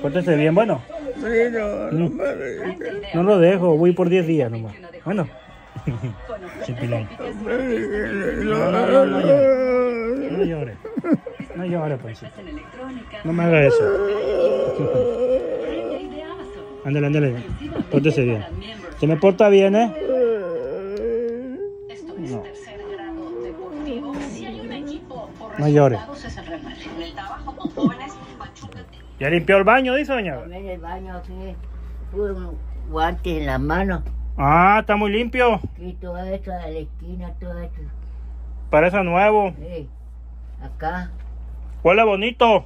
Pórtese bien, bueno. Sí, no, no me dejes. No lo dejo, voy por 10 días nomás. Bueno. Chipilón. No, no, no, no llore. No llore. No llore, Panchito. No me haga eso. Ándale, ándale. Pórtese bien. Se me porta bien, ¿eh? No. No ¿Ya limpió el baño, dice doña? También el baño tuve unos guantes en las manos. Ah, está muy limpio. Aquí todo esto, de la esquina, todo esto. Parece nuevo. Sí. Acá. Huele bonito.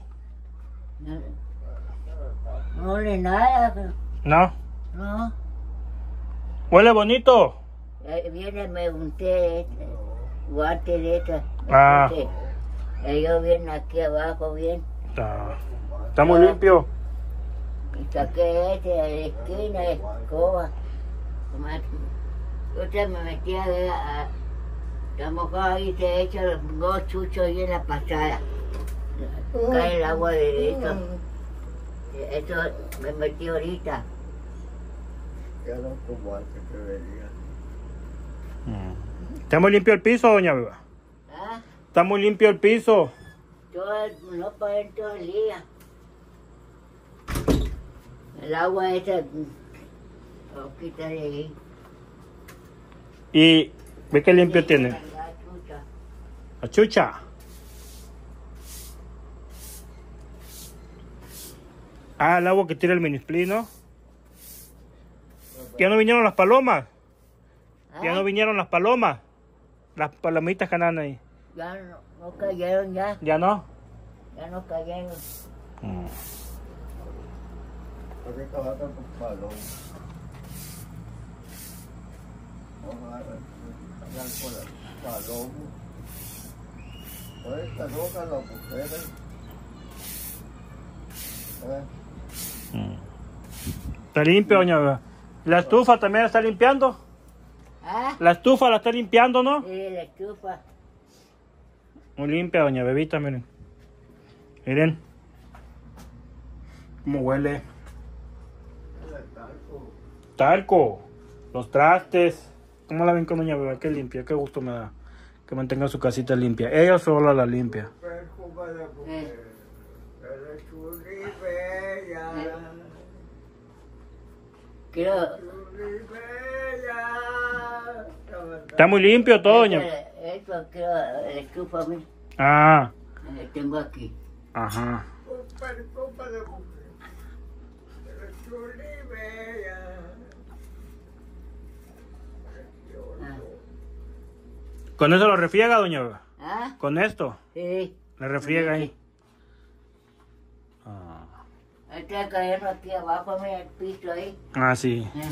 No, no ole nada. No. No. Huele bonito. Ahí viene, me unté este, guantes de estas. Ah. Este, Ellos vienen aquí abajo bien. Está, está muy limpio. Y saqué este de la esquina, escoba. Tomate. Usted me metía a ver, a- estamos ahí, se echa los dos chuchos ahí en la pasada. Cae el agua de esto. Esto me metí ahorita. Ya no como antes que venía. Está muy limpio el piso, doña Beba. Está muy limpio el piso. Todo el- no para todo el día. El agua esa, lo quita de ahí. Y ve qué limpio tiene. La chucha. La chucha. Ah, el agua que tira el minispli, ¿no? Ya no vinieron las palomas. Ya no ¿Ah? vinieron las palomas. Las palomitas que andan ahí. Ya no, no cayeron ya, ¿Ya no? ya no cayeron. ¿Eh? Está limpio, doña. La estufa también la está limpiando. ¿Ah? La estufa la está limpiando, ¿no? Sí, la estufa. Muy limpia, doña Bebita, miren. Miren. Cómo huele. Talco. Los trastes. ¿Cómo la ven con doña Beba? Qué limpia, qué gusto me da. Que mantenga su casita limpia. Ella sola la limpia. Está muy limpio todo, doña. La estufa a mí. Ah, Eh, Tengo aquí. ajá. Ah. Con eso lo refriega, doña. ¿Ah? Con esto. Sí. Le refriega ahí. Ah, Está cayendo aquí abajo, mira el piso ahí. Ah, sí. Eh,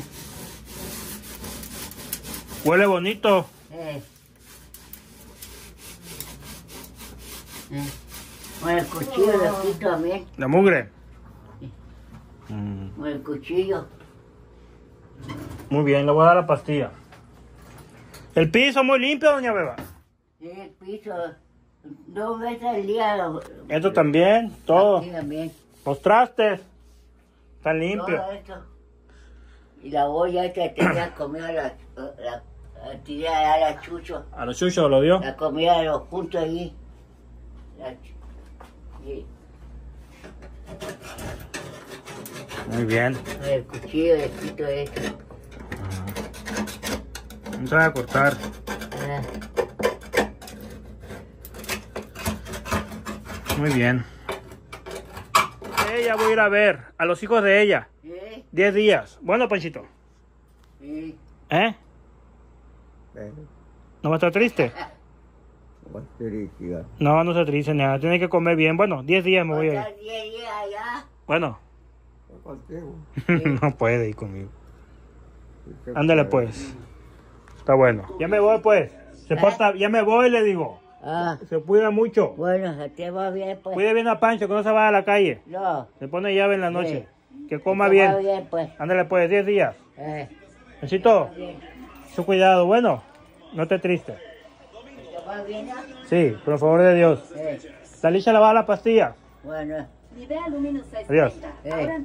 Huele bonito. eh. Con el cuchillo lo quito también. La mugre. Mm, Con el cuchillo. Muy bien, le voy a dar la pastilla. El piso muy limpio, doña Beba. Sí, el piso. Dos veces al día. Lo, Esto también, todo. Aquí también. Los trastes. Están limpios. Todo esto. Y la olla esta tenía comida la, la, la tiré a la chucho. A los chuchos lo dio. La comida de los puntos allí. Muy bien. el cuchillo le quito esto. No se va a cortar. Ah, Muy bien. Ella voy a ir a ver a los hijos de ella. sí, 10 días. Bueno, Panchito. sí. ¿Eh? ¿No va a estar triste? No, no se triste, nada. Tiene que comer bien. Bueno, 10 días me voy a ir. Días allá. Bueno, Contigo. no puede ir conmigo. Ándale pues. Está bueno. Ya me voy pues. Se porta, ya me voy, le digo. Ah, Se cuida mucho. bueno, se te va bien, pues. Cuide bien a Pancho, que no se vaya a la calle. No. Se pone llave en la noche. Que coma se te va bien. bien, pues. Ándale pues, 10 días. Eh, bien. su cuidado. Bueno, no esté triste. Sí, por favor de Dios. Eh, La licha le va a la pastilla. bueno, Adiós. 630. Eh. Ahora